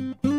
Bye.